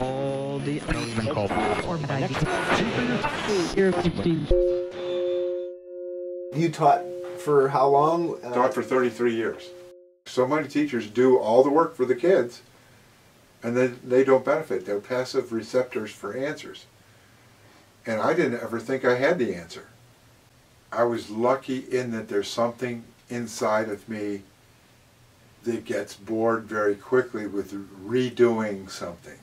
all the called You taught for how long? Uh, Taught for 33 years. So many teachers do all the work for the kids, and then they don't benefit. They're passive receptors for answers. And I didn't ever think I had the answer. I was lucky in that there's something inside of me that gets bored very quickly with redoing something.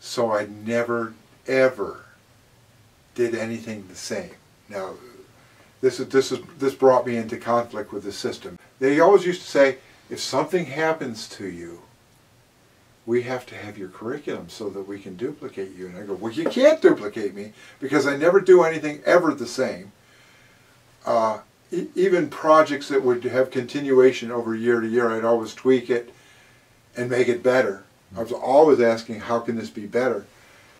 So I never, ever did anything the same. Now, this is this is this brought me into conflict with the system. They always used to say, if something happens to you, we have to have your curriculum so that we can duplicate you. And I go, well, you can't duplicate me because I never do anything ever the same. Uh, even projects that would have continuation over year to year, I'd always tweak it and make it better. I was always asking, how can this be better?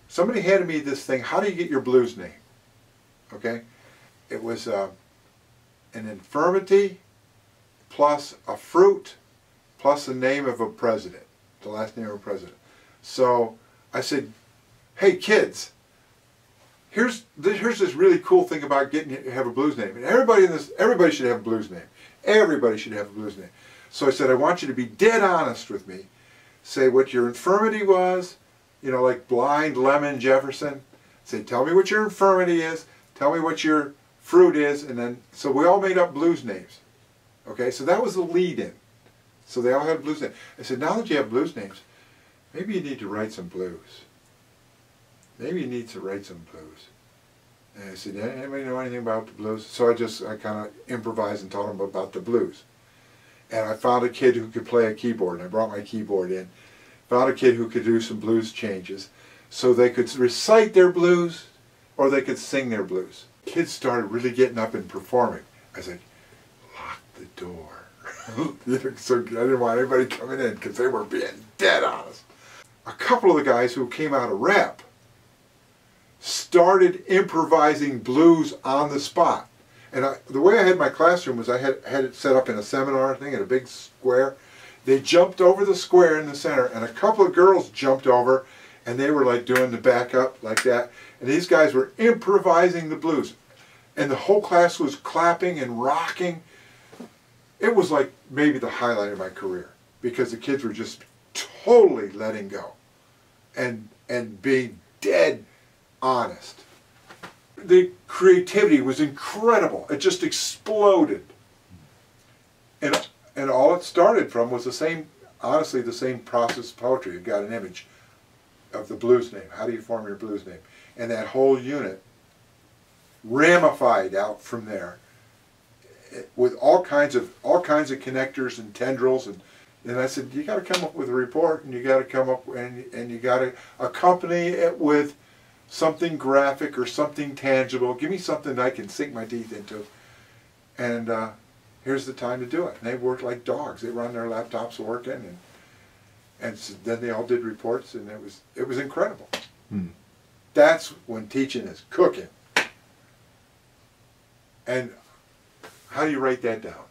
Somebody handed me this thing, how do you get your blues name? Okay? It was uh, an infirmity plus a fruit plus the name of a president, the last name of a president. So I said, hey kids, here's this, here's this really cool thing about getting have a blues name. And everybody in this, everybody should have a blues name. Everybody should have a blues name. So I said, I want you to be dead honest with me. Say what your infirmity was, you know, like blind Lemon Jefferson. Say, tell me what your infirmity is. Tell me what your fruit is, and then, so we all made up blues names. Okay, so that was the lead in. So they all had blues names. I said, now that you have blues names, maybe you need to write some blues. Maybe you need to write some blues. And I said, anybody know anything about the blues? So I just, I kind of improvised and taught them about the blues. And I found a kid who could play a keyboard, and I brought my keyboard in. Found a kid who could do some blues changes. So they could recite their blues, or they could sing their blues kids started really getting up and performing. I said, lock the door. so I didn't want anybody coming in because they were being dead honest. A couple of the guys who came out of rep started improvising blues on the spot. And I, the way I had my classroom was I had, had it set up in a seminar thing in a big square. They jumped over the square in the center and a couple of girls jumped over and they were like doing the backup like that. And these guys were improvising the blues. And the whole class was clapping and rocking. It was like maybe the highlight of my career because the kids were just totally letting go and and being dead honest. The creativity was incredible. It just exploded. And and all it started from was the same honestly the same process of poetry. You've got an image of the blues name. How do you form your blues name? And that whole unit ramified out from there eh, with all kinds of all kinds of connectors and tendrils and and I said you got to come up with a report and you got to come up and and you got to accompany it with something graphic or something tangible. Give me something I can sink my teeth into. And uh, here's the time to do it. And they worked like dogs. They were on their laptops working and and so then they all did reports, and it was it was incredible. Hmm. That's when teaching is cooking. And how do you write that down?